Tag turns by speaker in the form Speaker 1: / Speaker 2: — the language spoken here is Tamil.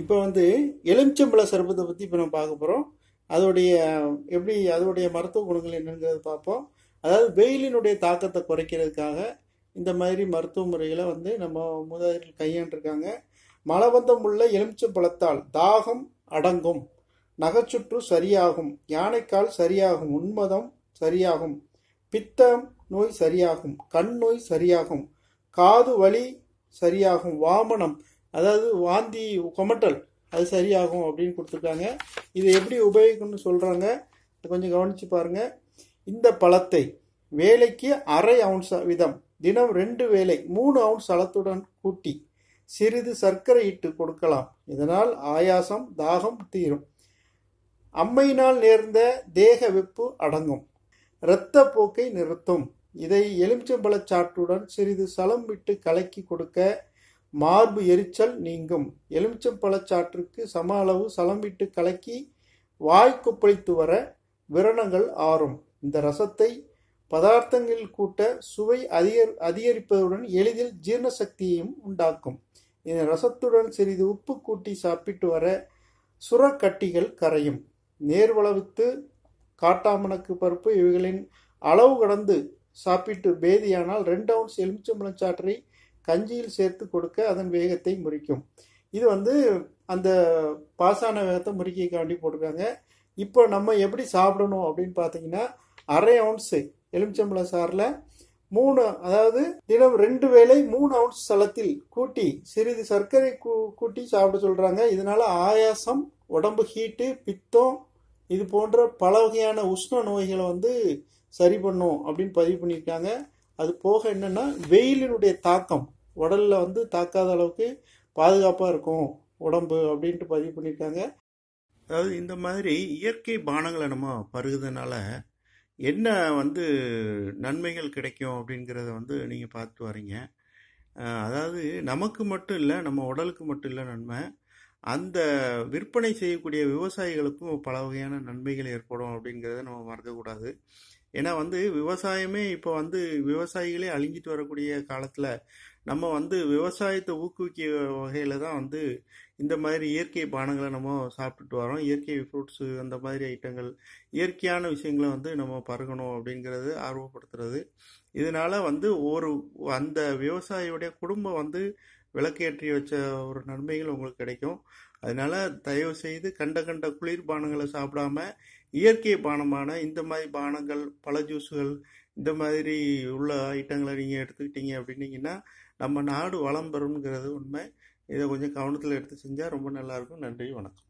Speaker 1: இப்போ வந்து எலுமிச்சம்பழ சர்பத்தை பற்றி இப்போ நம்ம பார்க்க போகிறோம் அதோடைய எப்படி அதோடைய மருத்துவ குணங்கள் என்னங்கிறது பார்ப்போம். அதாவது வெயிலினுடைய தாக்கத்தை குறைக்கிறதுக்காக இந்த மாதிரி மருத்துவ முறைகளை வந்து நம்ம மூதாதையர்கள் கையாண்டிருக்காங்க. மலபந்தம் உள்ள எலுமிச்சம்பழத்தால் தாகம் அடங்கும். நகைச்சுற்று சரியாகும். யானைக்கால் சரியாகும். உன்மதம் சரியாகும். பித்தம் நோய் சரியாகும். கண் நோய் சரியாகும். காது வலி சரியாகும். வாமனம் அதாவது வாந்தி கொமட்டல் அது சரியாகும் அப்படின்னு கொடுத்துருக்காங்க. இதை எப்படி உபயோகிக்கணும்னு சொல்கிறாங்க கொஞ்சம் கவனித்து பாருங்கள் இந்த பழத்தை வேலைக்கு அரை அவுன்ஸ் வீதம் தினம் ரெண்டு வேலை மூணு அவுன்ஸ் அளத்துடன் கூட்டி சிறிது சர்க்கரை இட்டு கொடுக்கலாம். இதனால் ஆயாசம் தாகம் தீரும். அம்மையினால் நேர்ந்த தேக வெப்பு அடங்கும். இரத்த போக்கை நிறுத்தும். இதை எலுமிச்சம்பழச்சாற்றுடன் சிறிது சலம் விட்டு கலக்கி கொடுக்க மார்பு எரிச்சல் நீங்கும். எலுமிச்சம்பழச்சாற்றுக்கு சம அளவு சலம் விட்டு கலக்கி வாய் கொப்பளித்து வர விரணங்கள் ஆறும். இந்த ரசத்தை பதார்த்தங்களில் கூட்ட சுவை அதிகர் அதிகரிப்பதுடன் எளிதில் ஜீரண சக்தியையும் உண்டாக்கும். இந்த ரசத்துடன் சிறிது உப்பு கூட்டி சாப்பிட்டு வர சுரக்கட்டிகள் கரையும். நேர்வளவுத்து காட்டாமணக்கு பருப்பு இவைகளின் அளவு கடந்து சாப்பிட்டு பேதியானால் ரெண்டு அவுன்ஸ் எலுமிச்சம்பழச்சாற்றை கஞ்சியில் சேர்த்து கொடுக்க அதன் வேகத்தை முறிக்கும். இது வந்து அந்த பாசான வேகத்தை முறிக்காண்டி போட்டிருக்காங்க. இப்போ நம்ம எப்படி சாப்பிடணும் அப்படின்னு பார்த்தீங்கன்னா அரை அவுன்ஸு எலுமிச்சம்பழ சாறில் மூணு அதாவது தினம் ரெண்டு வேளை மூணு அவுன்ஸ் சலத்தில் கூட்டி சிறிது சர்க்கரை கூ கூட்டி சாப்பிட சொல்கிறாங்க இதனால் ஆயாசம் உடம்பு ஹீட்டு பித்தம் இது போன்ற பல வகையான உஷ்ண நோய்களை வந்து சரி பண்ணும் அப்படின்னு பதிவு பண்ணியிருக்காங்க. அது போக என்னென்னா வெயிலினுடைய தாக்கம். உடலில் வந்து தாக்காத அளவுக்கு பாதுகாப்பாக இருக்கும் உடம்பு அப்படின்ட்டு பதிவு பண்ணியிருக்காங்க அதாவது இந்த மாதிரி இயற்கை பானங்களை நம்ம பருகுறதுனால என்ன வந்து நன்மைகள் கிடைக்கும் அப்படிங்கிறத வந்து நீங்கள் பார்த்து வரீங்க. அதாவது நமக்கு மட்டும் இல்லை நம்ம உடலுக்கு மட்டும் இல்லை நன்மை அந்த விற்பனை செய்யக்கூடிய விவசாயிகளுக்கும் பல வகையான நன்மைகள் ஏற்படும் அப்படிங்கிறத நம்ம மறக்கக்கூடாது. ஏன்னா வந்து விவசாயமே இப்போ வந்து விவசாயிகளே அழிஞ்சிட்டு வரக்கூடிய காலத்தில் நம்ம வந்து விவசாயத்தை ஊக்குவிக்க வகையில் தான் வந்து இந்த மாதிரி இயற்கை பானங்களை நம்ம சாப்பிட்டுட்டு வரோம். இயற்கை ஃப்ரூட்ஸு அந்த மாதிரி ஐட்டங்கள் இயற்கையான விஷயங்களை வந்து நம்ம பருகணும் அப்படிங்கிறது ஆர்வப்படுத்துறது. இதனால் வந்து ஒரு அந்த விவசாயியுடைய குடும்பம் வந்து விளக்கேற்றி வச்ச ஒரு நன்மைகள் உங்களுக்கு கிடைக்கும். அதனால தயவு செய்து கண்ட கண்ட குளிர் பானங்களை சாப்பிடாம இயற்கை பானமான இந்த மாதிரி பானங்கள் பழ ஜூஸுகள் இந்த மாதிரி உள்ள ஐட்டங்களை நீங்கள் எடுத்துக்கிட்டீங்க அப்படின்னீங்கன்னா நம்ம நாடு வளம் பெறும்ங்கிறது உண்மை. இதை கொஞ்சம் கவனத்தில் எடுத்து செஞ்சால் ரொம்ப நல்லாயிருக்கும் நன்றி வணக்கம்.